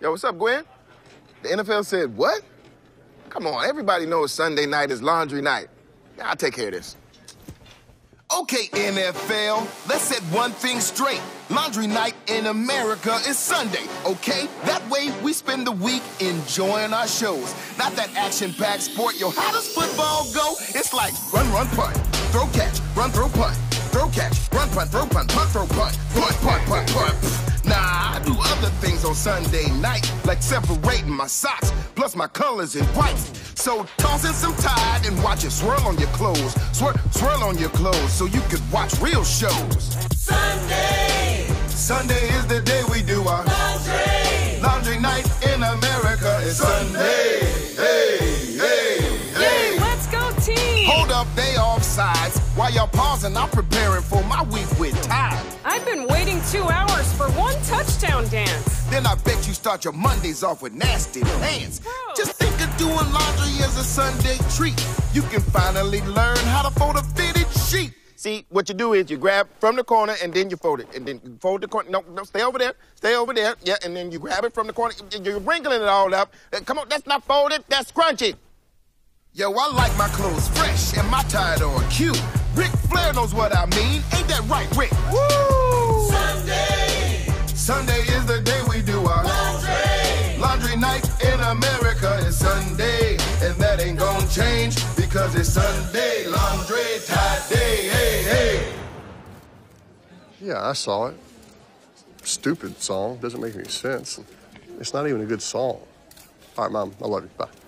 Yo, what's up, Gwen? The NFL said what? Come on, everybody knows Sunday night is laundry night. I'll take care of this. Okay, NFL, let's set one thing straight. Laundry night in America is Sunday, okay? That way we spend the week enjoying our shows. Not that action packed sport. Yo, how does football go? It's like run, run, punt, throw, catch, run, throw, punt, throw, catch, run, punt, throw, punt, punt, throw, punt, punt, punt, punt, punt. On Sunday night, like separating my socks, plus my colors in white. So toss in some Tide and watch it swirl on your clothes. Swirl, swirl on your clothes so you could watch real shows. Sunday. Sunday is the day we do our laundry. Laundry night in America is Sunday. Hey, hey, hey. Let's go team! Hold up, they off sides. While y'all pausing, I'm preparing for my week with time. I've been waiting two hours for one touchdown dance. Then I bet you start your Mondays off with nasty pants. Just think of doing laundry as a Sunday treat. You can finally learn how to fold a fitted sheet. See, what you do is you grab from the corner and then you fold it. And then you fold the corner. No, no, stay over there. Stay over there. Yeah, and then you grab it from the corner. You're wrinkling it all up. Uh, Come on, that's not folded, that's scrunchy. Yo, I like my clothes fresh and my tie on cute. Ric Flair knows what I mean. Ain't that right, Ric? Woo! Sunday laundry tie day. Hey, hey. Yeah, I saw it. Stupid song. Doesn't make any sense. It's not even a good song. All right, Mom. I love you. Bye.